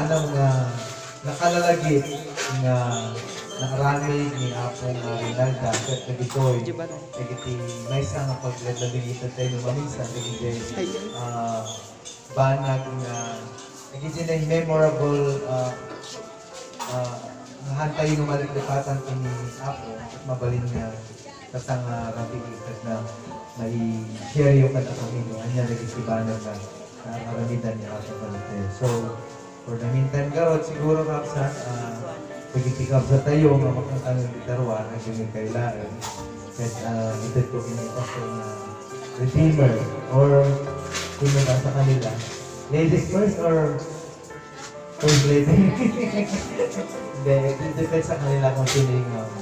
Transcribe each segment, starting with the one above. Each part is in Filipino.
adi matandaan na mga nakalalagit nga nakarami ni Apong Reynalda at nagitoy nagiti may isang pagladalagit at tayo maminsan nagiti uh, banag nga nagiti na memorable uh, uh, nahantay yung maliklikatan ko ni Apo at mabalin nga kasang uh, rabigikat na may share yung kanta kami no anya nagiti banag na karamitan niya sa palite so for the meantime garot siguro kapsa uh, pagkitikap sa tayo nga makakang gitarwa ang yung kailangan kahit uh, ito ko pinipasok na redeemer or ka sa kanila ladies first or first lady hindi it depends sa kanila kung sino yung um,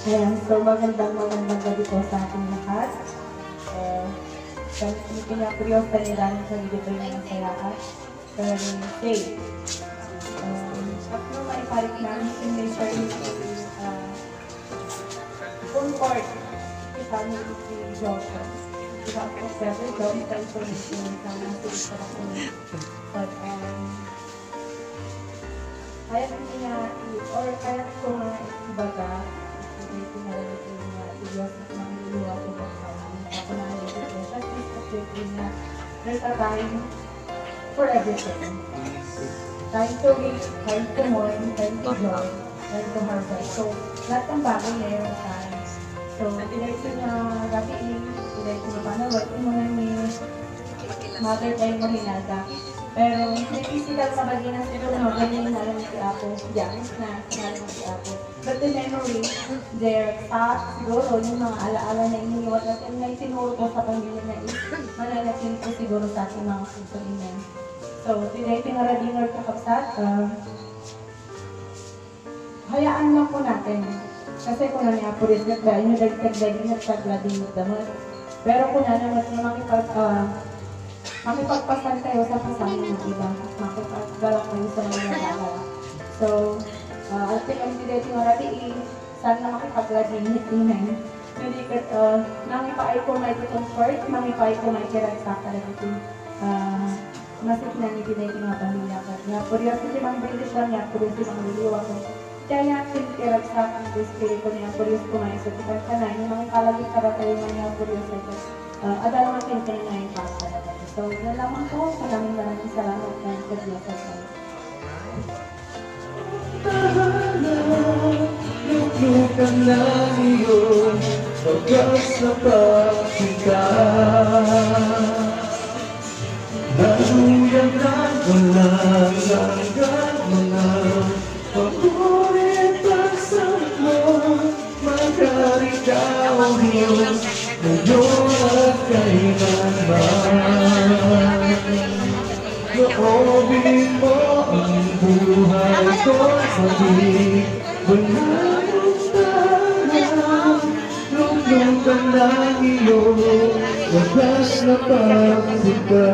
Ayan, so magandang magandang gabi po sa ating lahat. Uh, so, pinakuriyos ka nila sa dito yung masayaan. So, day. Um, at nung maipalit namin in may share uh, comfort si family si Joshua. Diba ako seven job sa information sa mga sa ako. But, um, kaya ko niya, or kaya ko nga ibaga, time for everything. Time to reach, time to mourn, time to joy, time to harvest. So, lahat ng bagay mayroon time. So, diretso na gabi, diretso na panawat, mo na ni mother tayo mo hinada. Pero, may physical na bagay na siguro na ganyan na lang si Apo. James na, na lang si Apo. But the memory, there, ah, siguro, yung mga alaala na iniiwan natin na itinuro ko sa pamilya na is, mananatin ko siguro sa ating mga puso niya. So, today, pinaradinger kakapsat, uh, hayaan lang po natin. Kasi kung ano yung pulis na ba, yung nagtagdag na taglading damot. Pero kung ano, mas na makipag, uh, makipagpasan kayo sa kasama ng iba. Makipaggalak kayo sa mga nagagawa. So, uh, at ang dito yung rabi, sana makipaglading imen. Hindi ka, uh, nangipaay ko may comfort, mangipaay ko may kiragsak talaga ito. Uh, masik na ni Pinay nga pamilya ka. Nga, curiosity mang bilis lang niya, curiosity mang liliwa ko. Kaya tintirag sa akin ang espiritu niya, curious ko nga isa. Kaya ka na, yung mga kalagit ka ba kayo mga curious ito. Uh, adala mga pintin na yung pasa talaga. So, yun lamang po. Maraming maraming salamat na nagkagyan sa kayo. Luklukan na iyon Pagkas na pakita Naluyan na walang hanggang mga Papulit pagsama Magkarikaw Diyos Ngayon at kailanman. Loobin mo ang buhay ko sa ng iyong Wagas na pagpunta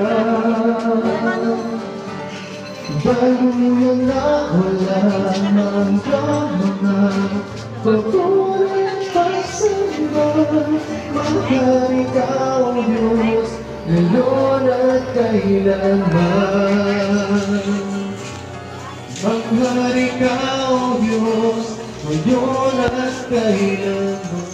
Bago yan na wala mang mga Papulit pagsamba Magkarikaw Diyos ngayon at kailanman Maghari ka, O Diyos, ngayon at kailanman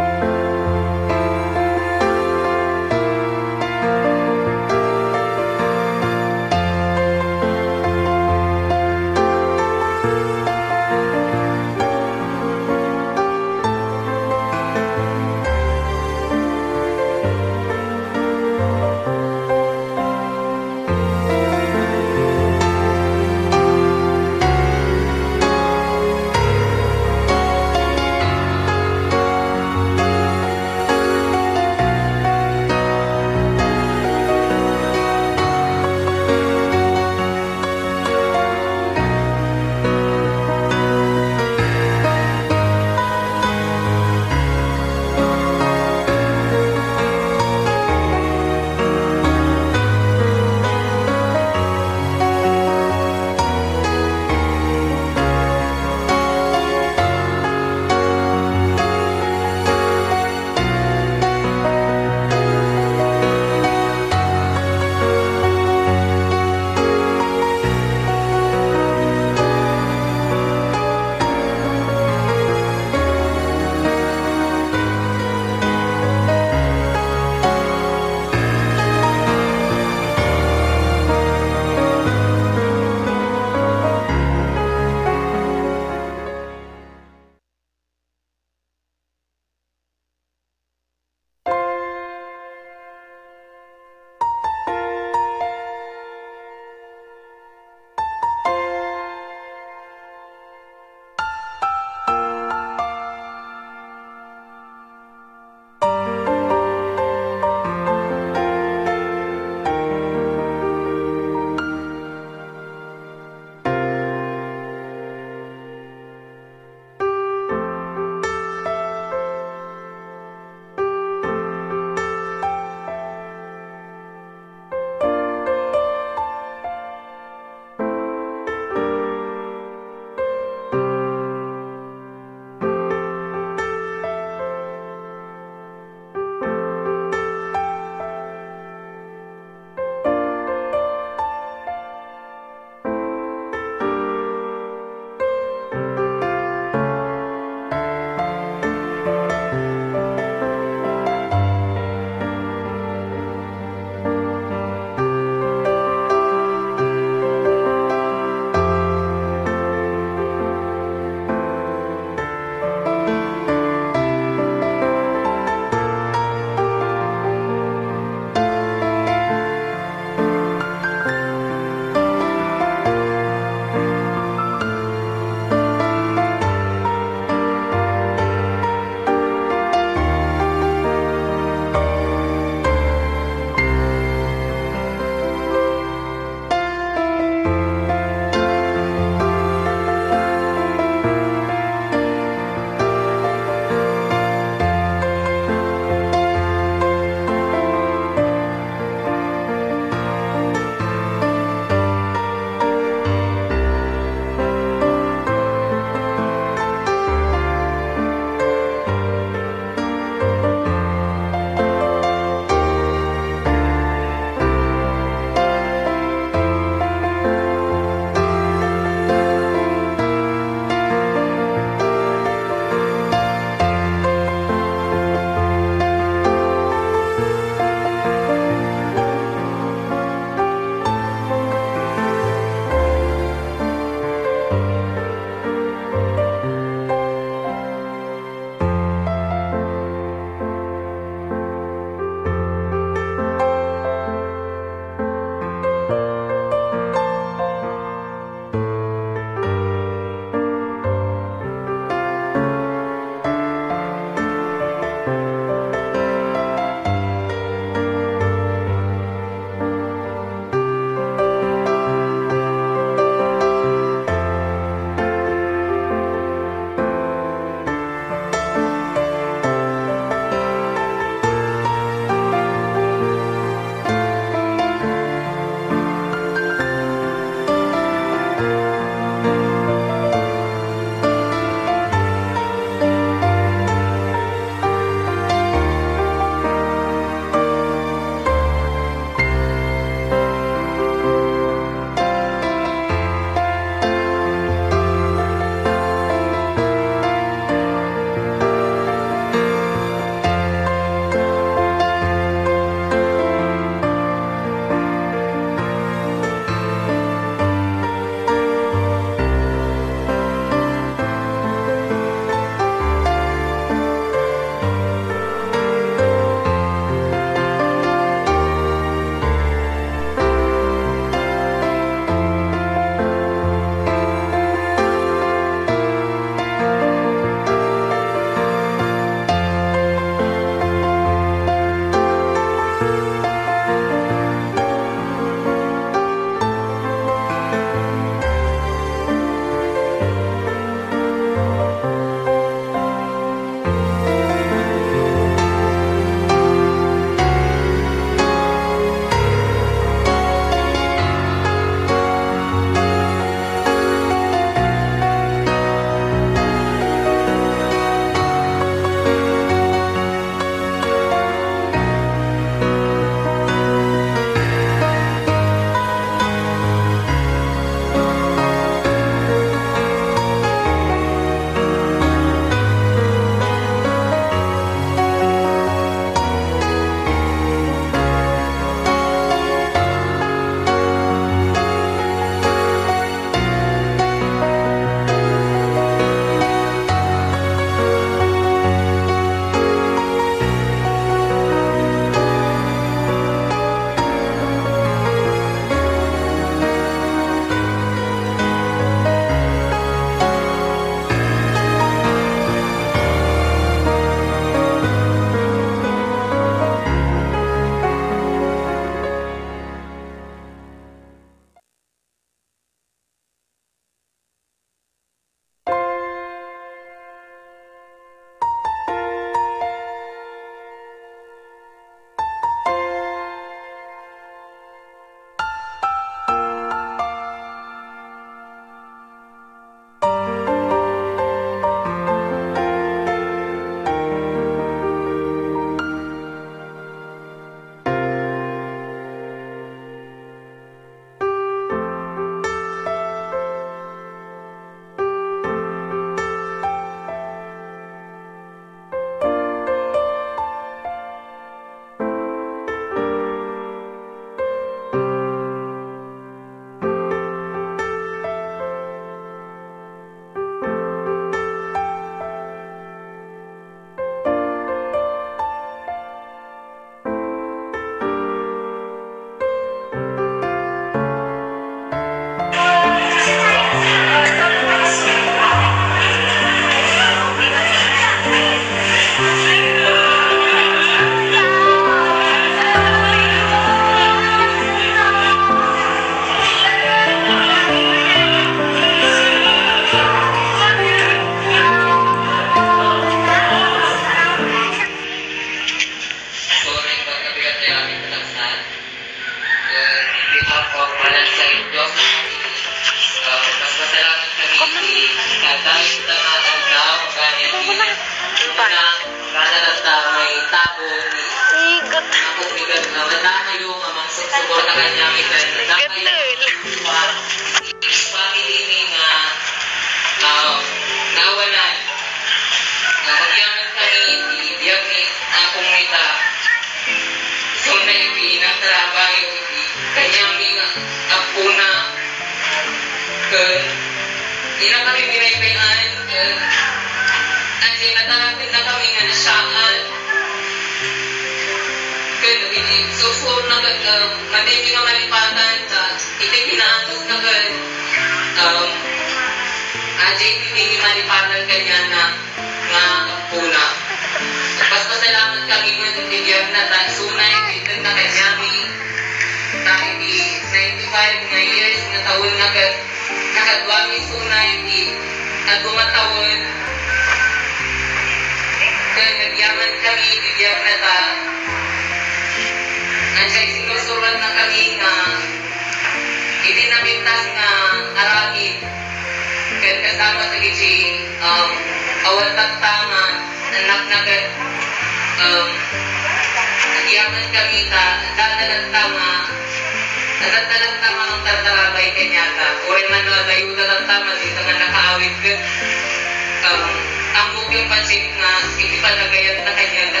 hindi pa nagayat na kanya na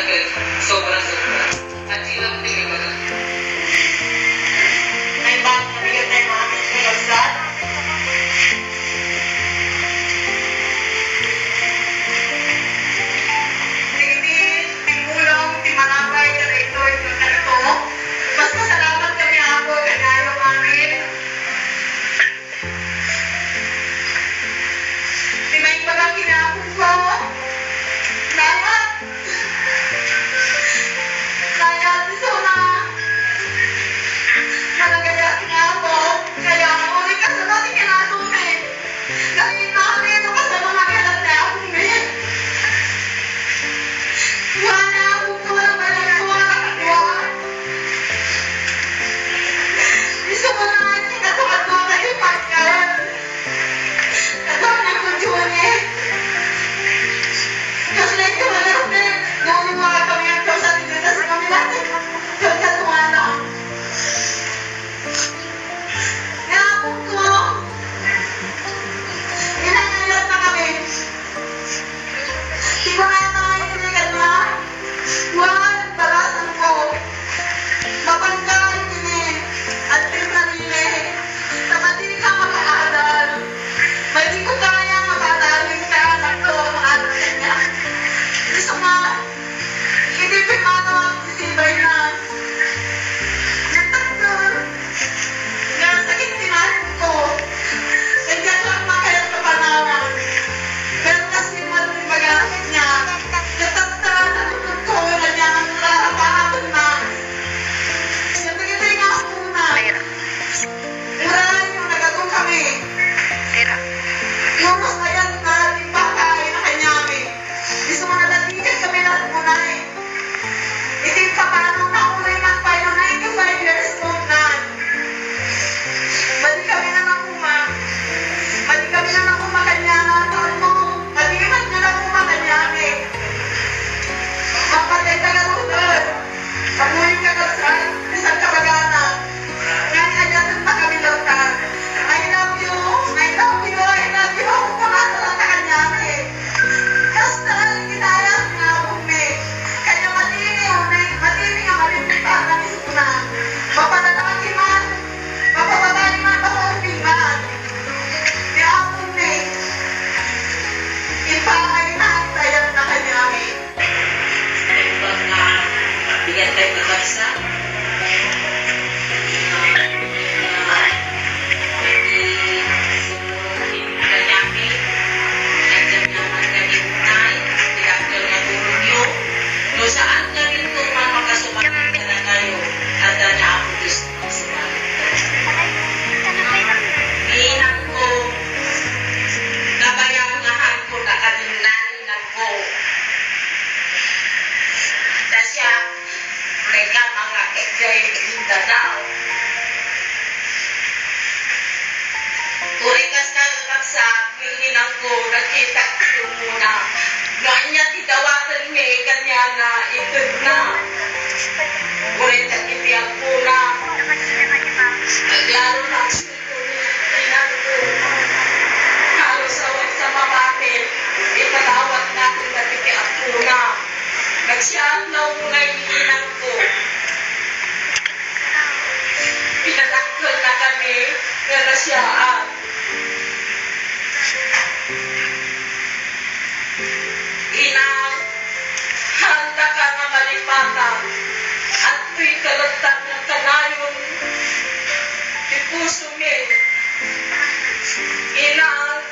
sobra-sobra. At sila ko nila ba? Ay, bakit nagayat na siya na unay bilang ko. Pinadakkel na kami nga nasyaan. Ah, Inang, handa ka nga malipatan at tuy kalagtan ng kanayon di puso mi. Inang,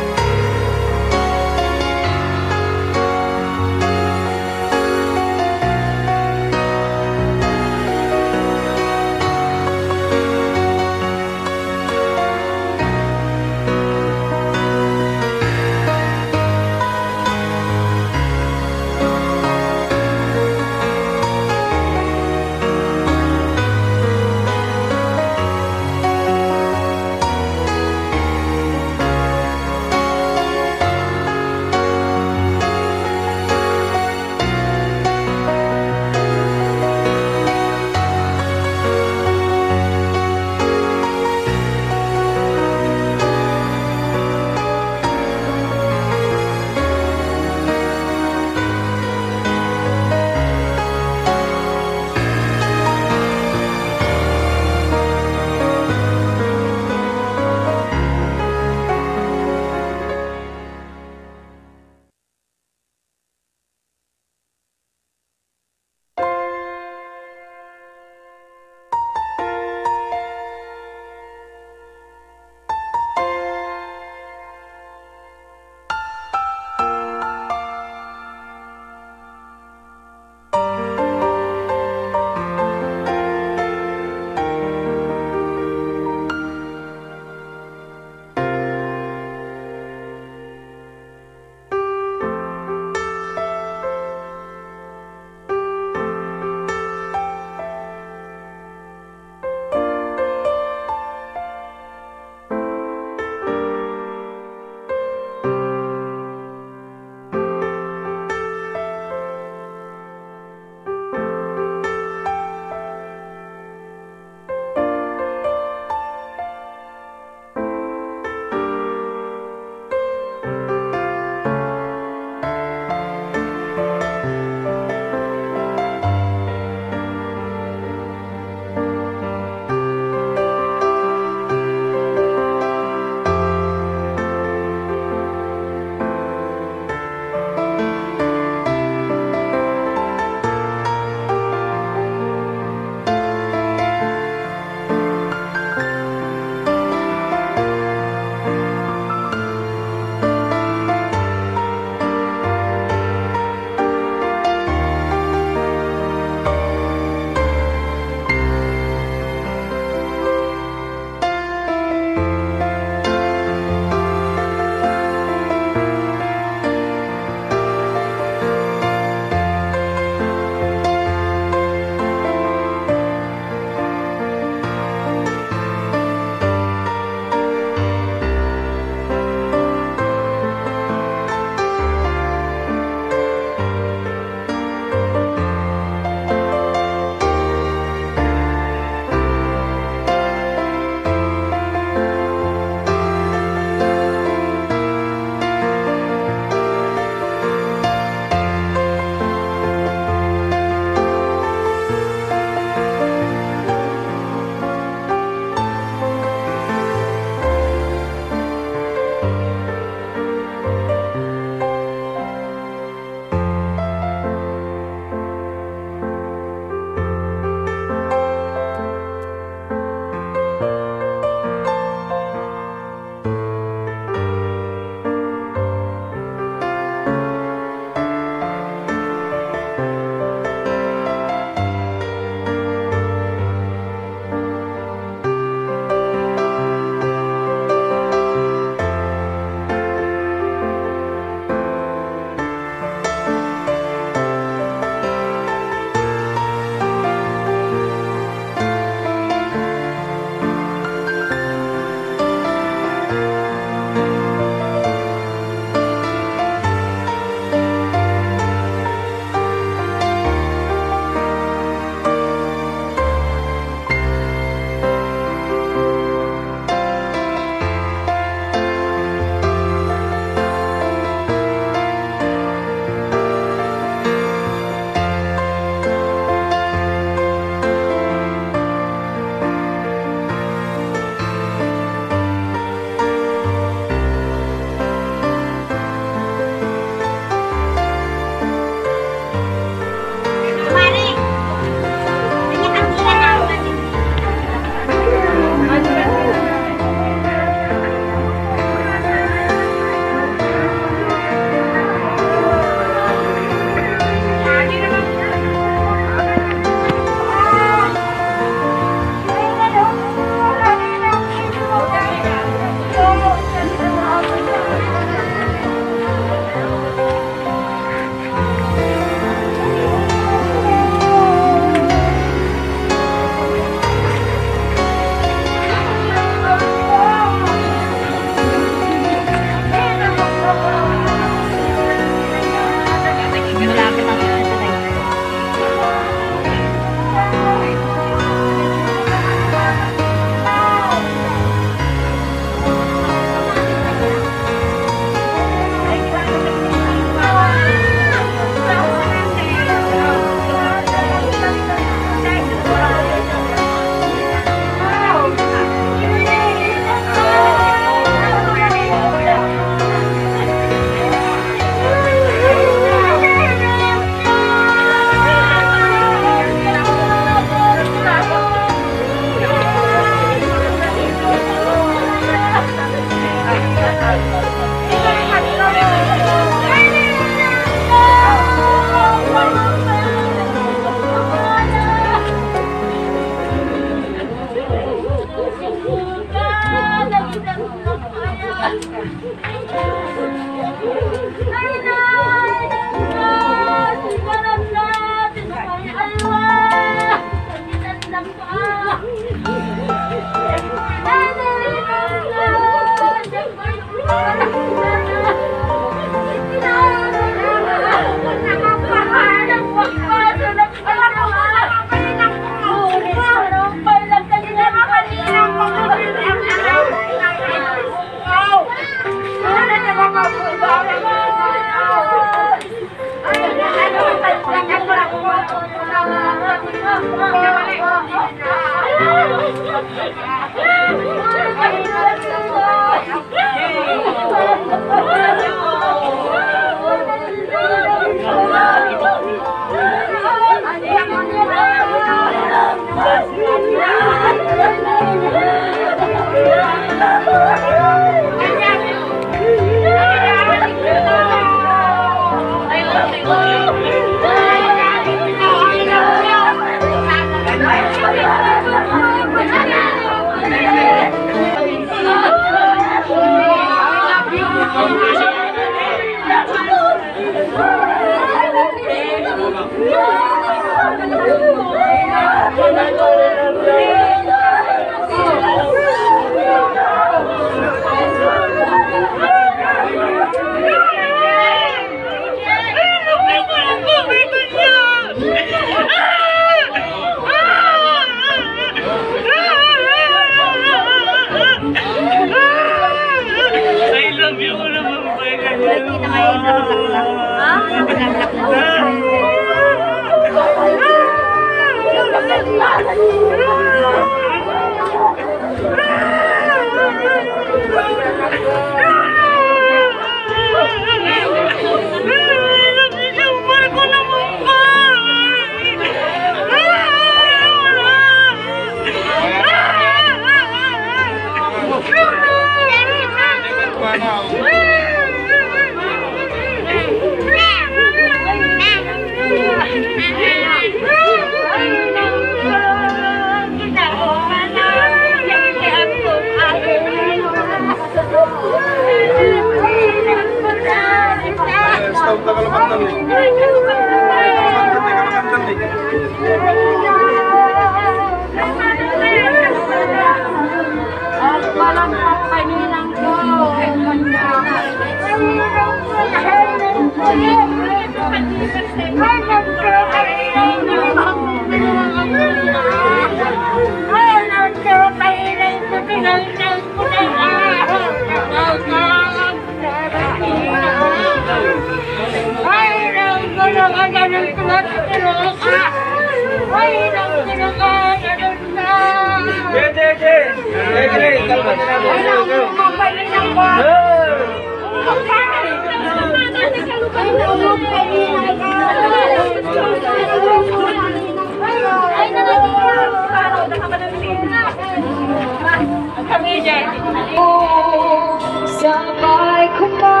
Sabay ko pa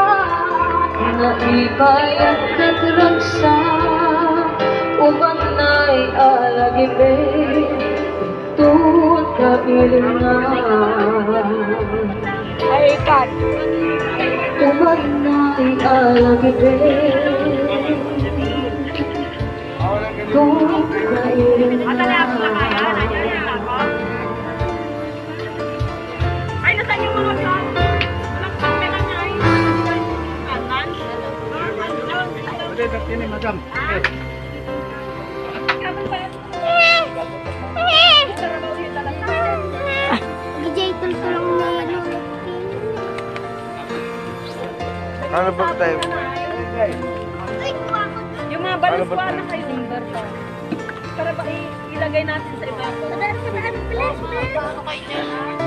na ibayang kagragsa Umanay alagibe Tuwag kailangan Ay, kat Umanay alagibe Tuwag kailangan Ay, nasan yung mga vlog? Walang Ano ba tayo? Yung mga balis ko, ano kayo? Para ba ilagay natin sa iba? Ano kayo?